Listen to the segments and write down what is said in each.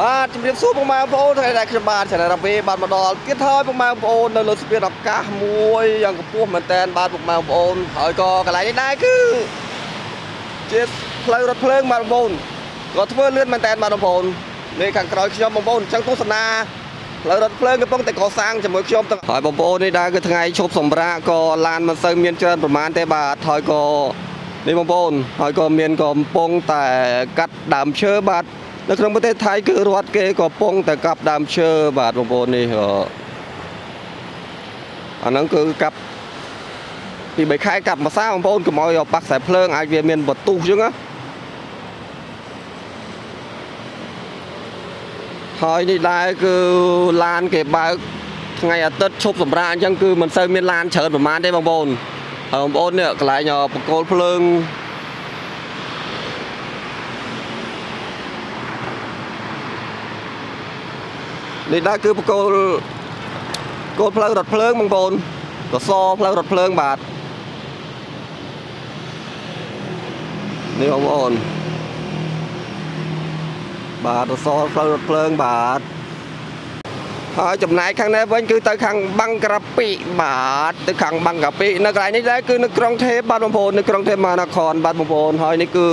បាទជំរាបសួរពុកម៉ែបងប្អូនថ្ងៃនេះខ្ញុំបាទឆានែលរ៉ាវេបាទមកដល់ទៀតហើយពុកម៉ែបងប្អូននៅលើស្ពានឱកាសមួយយ៉ាងកម្ពស់មែនតែនបាទពុកម៉ែបងប្អូនហើយក៏កន្លែងនេះដែរគឺជាផ្លូវរថភ្លើងបាទបងប្អូនក៏ធ្វើលឿនមែនតែនបាទបងប្អូននេះខាងក្រោយខ្ញុំបងប្អូនអញ្ចឹងទស្សនាផ្លូវរថភ្លើងកំពុងតែកសាងជាមួយខ្ញុំទាំងហើយបងប្អូននេះដែរគឺថ្ងៃឈប់សម្រាកក៏ឡានមិនសូវមានច្រើនប្រហែលទេបាទហើយក៏នេះបងប្អូនហើយក៏មានកំពុងតែកាត់ដើមឈើបាទ នៅក្នុងប្រទេសថៃគឺរដ្ឋគេក៏កំពុងតែកាប់ដើមឈើបាទបងប្អូននេះអអាហ្នឹងគឺកាប់ពី3ខែកាប់មួយសាបងប្អូនកុំឲ្យប៉ះខ្សែភ្លើងអាចវាមានបន្ទុះអញ្ចឹងណាហើយនេះដែរគឺឡានគេបើកថ្ងៃអាទិត្យឈប់សម្រាកអញ្ចឹងគឺមិនសូវមានឡានច្រើនប្រហែលទេបងប្អូនហើយបងប្អូននេះកន្លែងបកគោលភ្លើង នេះដែរគឺបកគោលគោលផ្លូវរថភ្លើងបងប្អូនកសផ្លូវរថភ្លើងបាទនេះបងប្អូនបាទអសរផ្លូវរថភ្លើងបាទហើយចំណែកខាងនេះវិញគឺទៅខាងបាំងក្រាពីបាទទៅខាងបាំងក្រាពីនៅកន្លែងនេះដែរគឺនៅក្រុងទេពបាទបងប្អូននៅក្រុងទេពមហានគរបាទបងប្អូនហើយនេះគឺ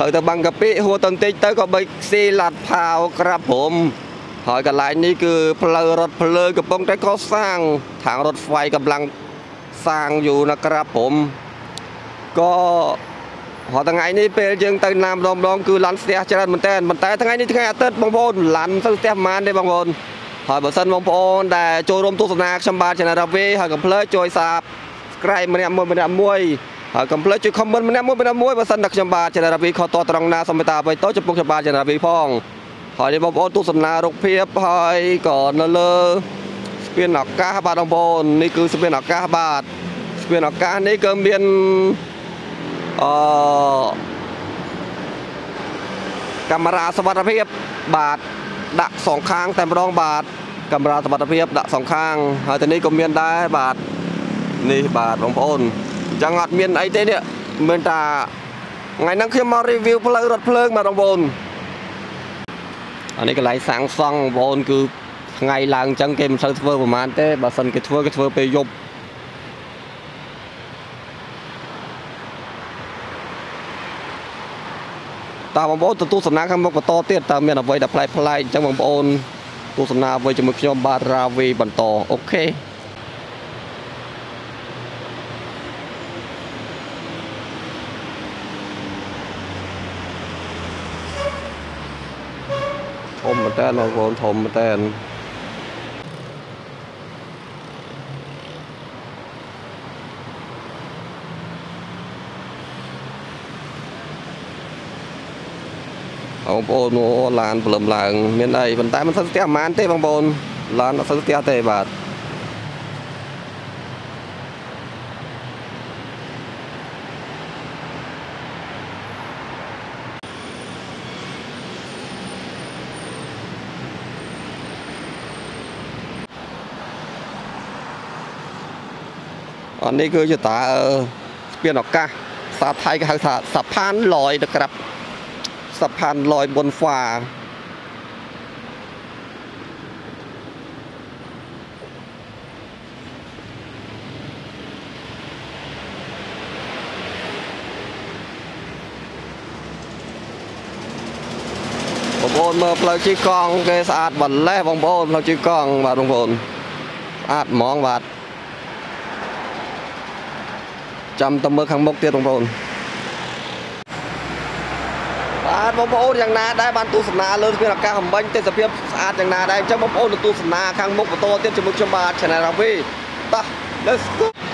ទៅទៅបាំងក្រាពីហួរតន្តិចទៅក៏បីស៊ីឡាត់ផាវក្រាបព្រំ ហើយកន្លែងនេះគឺផ្លូវរថភ្លើងកំពុងតែកសាងខាងរថไฟកំពុងសាងอยู่នៅក្រាបព្រំក៏រាល់ថ្ងៃនេះពេលយើងទៅណាម្ដងម្ដងគឺឡាន់ស្ទះច្រើនមែនតើប៉ុន្តែថ្ងៃនេះថ្ងៃអាទិត្យបងប្អូនឡាន់ទៅស្ទះប្រហែលទេបងប្អូនហើយបើសិនបងប្អូនដែលចូលរួមទស្សនាខ្ញុំបាទ Channel Ravi ហើយកុំភ្លេចជួយ Subscribe ម្នាក់មួយម្នាក់មួយហើយកុំភ្លេចជួយ comment ម្នាក់មួយម្នាក់មួយបើសិនតែខ្ញុំបាទ Channel Ravi ខុសតត្រង់ណាសូមមេត្តាអភ័យទោសចំពោះខ្ញុំបាទ Channel Ravi ផង ហើយនេះបងប្អូនទស្សនារូបភាពហើយក៏នៅលើស្ពានអាកាសបាទបងប្អូននេះគឺស្ពានអាកាសបាទស្ពានអាកាសនេះក៏មានអឺកាមេរ៉ាសវត្ថិភាពបាទដាក់សងខាងតែម្ដងបាទកាមេរ៉ាសវត្ថិភាពដាក់សងខាង ហើយទៅនេះក៏មានដែរបាទនេះបាទបងប្អូនអញ្ចឹងអត់មានអីទេនេះមានតាថ្ងៃហ្នឹងខ្ញុំមក review ផ្លូវរថភ្លើងបាទបងប្អូន អានេះកន្លែងសាងសង់បងប្អូនគឺថ្ងៃឡើងអញ្ចឹងគេមិនសូវធ្វើប្រហែលទេបើសិនគេធ្វើគេធ្វើពេលយប់តើបងប្អូនទៅទស្សនាខាងមុខបន្តទៀតតើមានអ្វីដែលប្លែកប្លែកអញ្ចឹងបងប្អូនទស្សនាអ្វីជាមួយខ្ញុំបាទរាវីបន្តអូខេ ធំមែនតើបងប្អូនធំមែនតើបងប្អូនអូឡានព្រលឹមឡើង មានអីប៉ុន្តែមិនសូវស្ទះប្រហែលទេបងប្អូនឡានអត់សូវស្ទះទេបាទ អានេះគឺជាតាស្ពានអាកាសសាថៃគេហៅថាសាផានលយទៅក្រាប់សាផានលយប៊ុនហ្វាបងប្អូនមើលផ្លូវជិះកង់គេស្អាតបន្លេះបងប្អូនផ្លូវជិះកង់បាទបងប្អូនស្អាតហ្មងបាទ ចាំទៅមើលខាងមុខទៀតបងប្អូនបាទបងប្អូនយ៉ាងណាដែរបានទស្សនាលើស្ពានអាកាសអំបញ្ញទេសភាពស្អាតយ៉ាងណាដែរអញ្ចឹងបងប្អូនទៅទស្សនាខាងមុខបន្តទៀតជាមួយខ្ញុំបាទ Channel Ravi តោះ let's go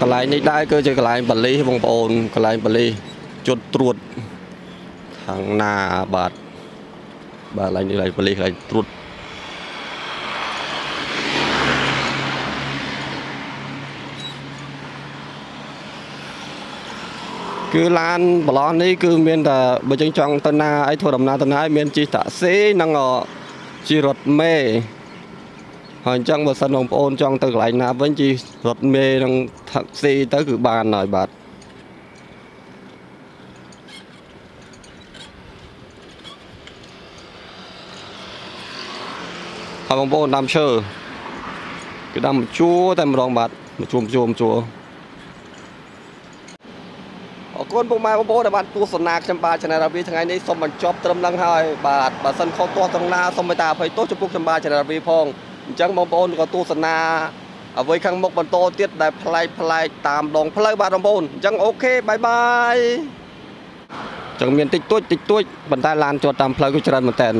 កន្លែងនេះដែរគឺជាកន្លែងបលិសបងប្អូនកន្លែងបលិសជត់ត្រួតខាងណាបាទបាទកន្លែងនេះកន្លែងបលិសកន្លែងត្រួតគឺឡានប្រឡោះនេះគឺមានតែបើចឹងចង់ទៅណាអីធ្វើដំណើរទៅណាឲ្យមានជិះតាក់ស៊ីនិងអជិះរថមេ ហើយអញ្ចឹងបើសិនបងប្អូនចង់ទៅកន្លែងណាវិញជិះរថមេនិងតាក់ស៊ីទៅគឺបានហើយបាទហើយបងប្អូនដាំឈើគឺដាំជួរតែម្ដងបាទមកជួមជួមជួរអរគុណពុកម៉ែបងប្អូនដែលបានទស្សនាខ្ញុំបាទ Channel រវីថ្ងៃនេះសូមបញ្ចប់ត្រឹមហ្នឹងហើយបាទបើសិនខុសទាស់ត្រង់ណាសូមមេត្តាអភ័យទោសចំពោះខ្ញុំបាទ Channel រវីផង អញ្ចឹងបងប្អូនក៏ទស្សនាអ្វីខាងមុខបន្តទៀតដែលប្លែកប្លែកតាមដងផ្លូវបាទបងប្អូនអញ្ចឹងអូខេបាយបាយអញ្ចឹងមានតិចតួចតិចតួចប៉ុន្តែឡានជាប់តាមផ្លូវគឺច្រើនមែនតើ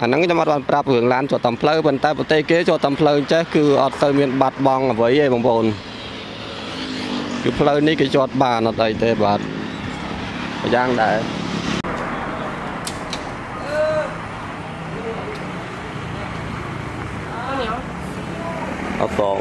អាហ្នឹងខ្ញុំអត់បានប្រាប់រឿងឡានជាប់តាមផ្លូវប៉ុន្តែប្រទេសគេជាប់តាមផ្លូវអញ្ចេះគឺអត់ទៅមានបាត់បង់អ្វីទេបងប្អូនគឺផ្លូវនេះគេចតបានអត់អីទេបាទម្យ៉ាងដែរ Bộ.